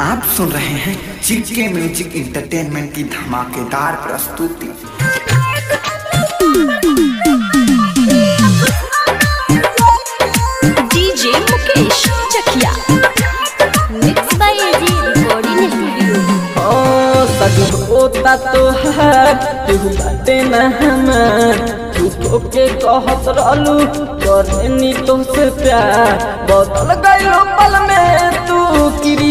आप सुन रहे हैं चिक्के म्यूज़िक इंटरटेनमेंट की धमाकेदार प्रस्तुति। DJ Mukesh Chakiya mix by AG recording studio ओ सदी होता तो है केहू बाटे न हमार झूठो के कहत रहलू करनी तो से प्यार। बदल तू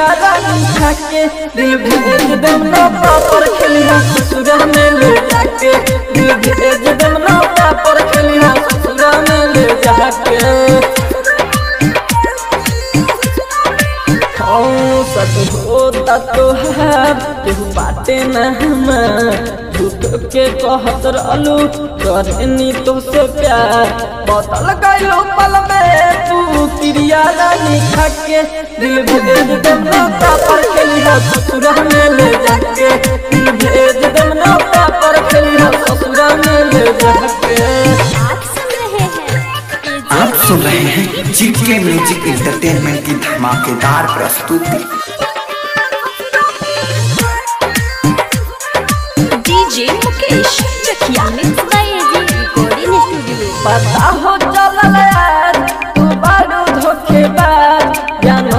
क्रिया रानी खाके दिल भेज देम ना पापर खेलिया ससुरा में ले जाके दिल भेज देम ना पापर खेलिया ससुरा में ले जाके ओ सच होता तो है केहू बाटे न हमार के कहत रहलू करनी तो से प्यार। गइलो पल में तू क्रिया रानी खाके दिल भेज देम ना पर खेलिया ससुरा में ले जाके। दिल भेज देम ना पर खेलिया ससुरा में ले जाके। आप सुन रहे हैं एजी आप सुन रहे हैं चिक्के म्यूज़िक इंटरटेनमेंट की धमाकेदार प्रस्तुति।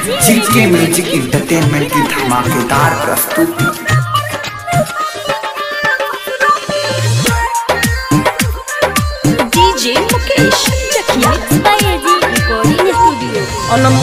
हैं म्यूज़िक इंटरटेनमेंट की धमाकेदार प्रस्तुति। DJ Mukesh Chakiya by recording studio Anam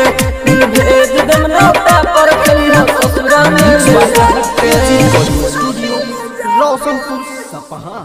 दिल रोशनपुर सपहा